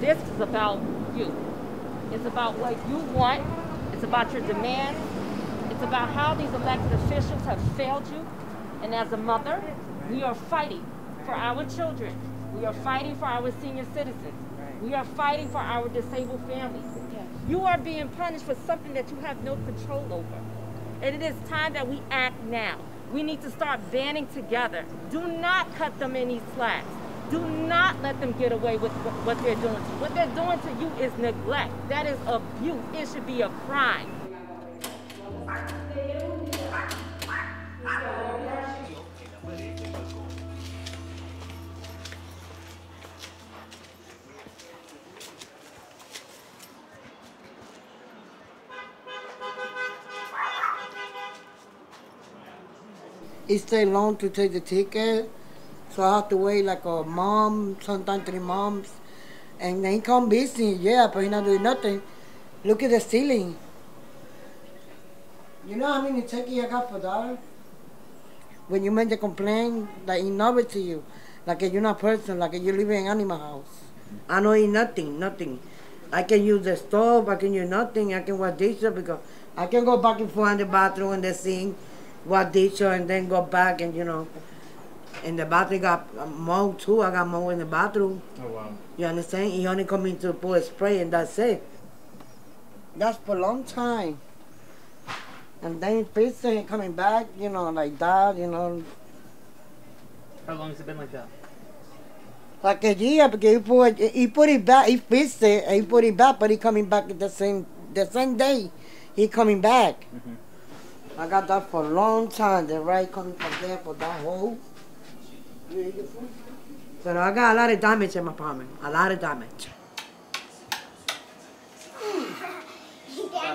This is about you. It's about what you want. It's about your demands. It's about how these elected officials have failed you. And as a mother, we are fighting for our children. We are fighting for our senior citizens. We are fighting for our disabled families. You are being punished for something that you have no control over. And it is time that we act now. We need to start banding together. Do not cut them any slacks. Do not let them get away with what they're doing to you. What they're doing to you is neglect. That is abuse. It should be a crime. It stay long to take the ticket, so I have to wait like a mom, sometimes three moms. And he come busy, yeah, but he not doing nothing. Look at the ceiling. You know how many tickets I got for that? When you make the complaint, like he it to you. Like you're not person, like you live in animal house. I don't eat nothing, nothing. I can use the stove, I can use nothing, I can wash dishes because I can go back and forth in the bathroom and the sink wash dishes and then go back and you know. And the bathroom got mow too. I got mow in the bathroom. Oh wow. You understand? He only come in to put a spray and that's it. That's for a long time. And then Pizza coming back, you know, like that, you know, How long has it been like that? like a year because he put he put it back, he fixed it, and he put it back, but he coming back the same the same day. He coming back. Mm-hmm. I got that for a long time. The right coming from there for that hole. But I got a lot of damage in my apartment. A lot of damage.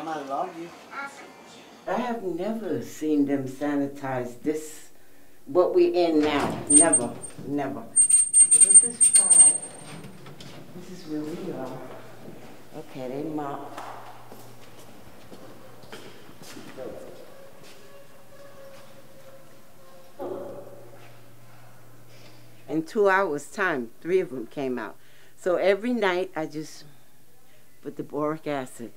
I love you. I have never seen them sanitize this, what we're in now. Never, never. But this is five. This is where we are. Okay, they mop. In two hours' time, three of them came out. So every night I just put the boric acid.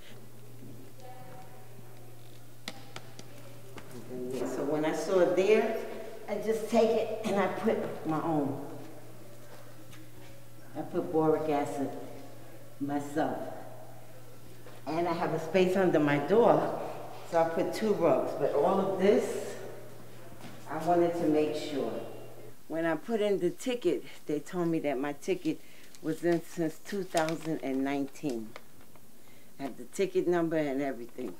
So when I saw it there, I just take it and I put my own. I put boric acid myself. And I have a space under my door, so I put two rugs. But all of this, I wanted to make sure. When I put in the ticket, they told me that my ticket was in since 2019. I have the ticket number and everything.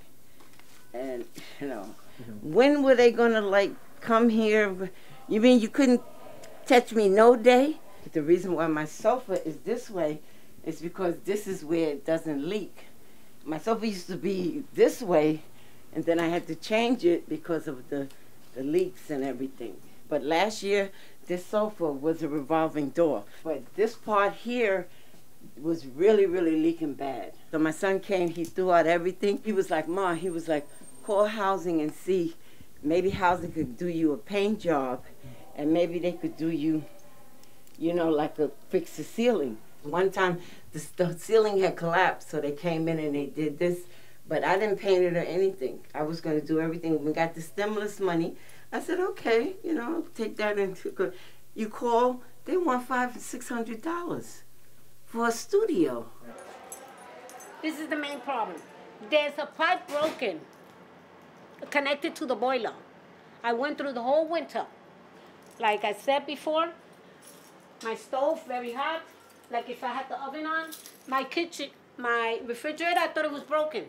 And, you know, mm-hmm. when were they gonna like come here? You mean you couldn't touch me no day? The reason why my sofa is this way is because this is where it doesn't leak. My sofa used to be this way, and then I had to change it because of the, the leaks and everything. But last year, this sofa was a revolving door. But this part here was really, really leaking bad. So my son came, he threw out everything. He was like, Ma, he was like, call housing and see maybe housing could do you a paint job and maybe they could do you, you know, like a fix the ceiling. One time the, the ceiling had collapsed, so they came in and they did this, but I didn't paint it or anything. I was going to do everything. We got the stimulus money. I said, okay, you know, take that into. co- You call, they want five six hundred dollars for a studio. This is the main problem. There's a pipe broken connected to the boiler. I went through the whole winter. Like I said before, my stove very hot. Like if I had the oven on, my kitchen, my refrigerator, I thought it was broken.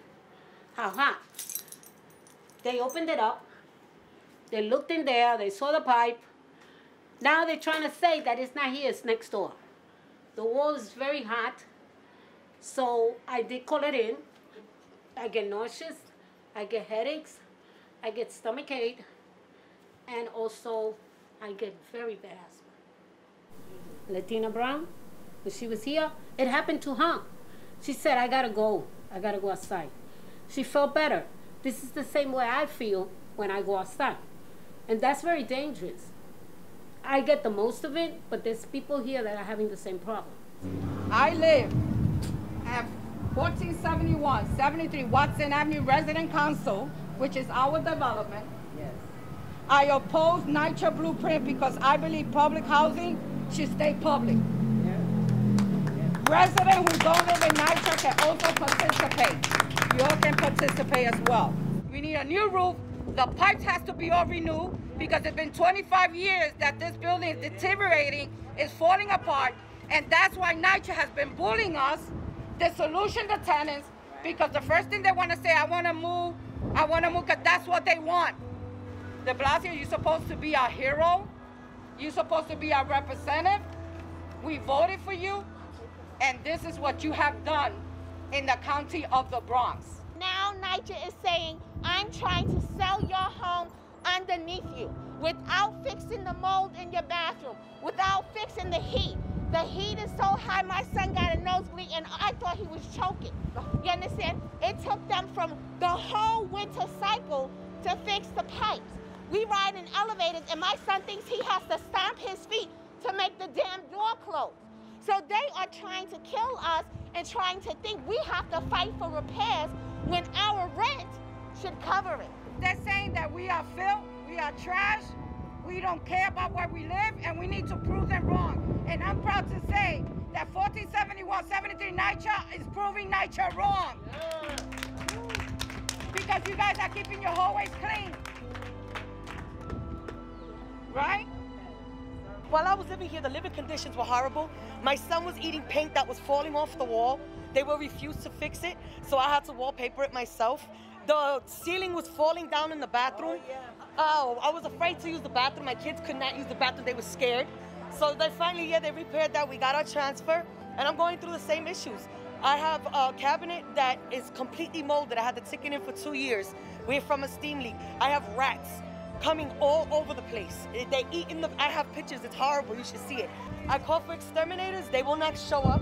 How hot. They opened it up. They looked in there. They saw the pipe. Now they're trying to say that it's not here. It's next door. The wall is very hot. So I did call it in. I get nauseous, I get headaches, I get stomach ache, and also I get very bad asthma. Latina Brown, when she was here, it happened to her. She said, I gotta go. I gotta go outside. She felt better. This is the same way I feel when I go outside. And that's very dangerous. I get the most of it, but there's people here that are having the same problem. I live at 1471, 73 Watson Avenue Resident Council, which is our development. Yes. I oppose NYCHA blueprint because I believe public housing should stay public. Residents who don't live in NYCHA can also participate. You all can participate as well. We need a new roof. The pipes has to be all renewed because it's been 25 years that this building is deteriorating, is falling apart, and that's why NYCHA has been bullying us, the solution to tenants, because the first thing they want to say, I want to move, I want to move, because that's what they want. De Blasio, you're supposed to be our hero. You're supposed to be our representative. We voted for you, and this is what you have done in the county of the Bronx. Now NYCHA is saying, I'm trying to sell your home underneath you without fixing the mold in your bathroom, without fixing the heat. The heat is so high, my son got a nosebleed and I thought he was choking. You understand? It took them from the whole winter cycle to fix the pipes. We ride in elevators and my son thinks he has to stomp his feet to make the damn door close. So they are trying to kill us and trying to think we have to fight for repairs when our rent should cover it. They're saying that we are filth, we are trash, we don't care about where we live, and we need to prove them wrong. And I'm proud to say that 1471 73 NYCHA is proving NYCHA wrong. Because you guys are keeping your hallways clean. Right? While I was living here, the living conditions were horrible. My son was eating paint that was falling off the wall. They will refuse to fix it, so I had to wallpaper it myself. The ceiling was falling down in the bathroom. Oh, I was afraid to use the bathroom. My kids could not use the bathroom. They were scared. So they finally, yeah, they repaired that. We got our transfer, and I'm going through the same issues. I have a cabinet that is completely molded. I had the ticket in for two years. We're from a steam leak. I have rats coming all over the place. They eat in the, I have pictures, it's horrible, you should see it. I called for exterminators, they will not show up.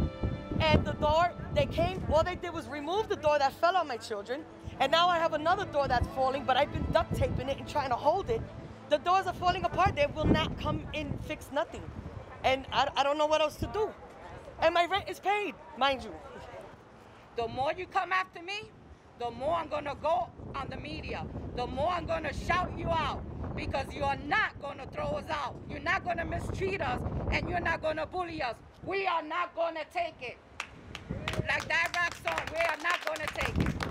And the door, they came, all they did was remove the door that fell on my children. And now I have another door that's falling, but I've been duct taping it and trying to hold it. The doors are falling apart, they will not come in, fix nothing. And I, I don't know what else to do. And my rent is paid, mind you. The more you come after me, the more I'm gonna go on the media. The more I'm gonna shout you out because you are not gonna throw us out. You're not gonna mistreat us and you're not gonna bully us. We are not gonna take it. Like that rock song, we are not gonna take it.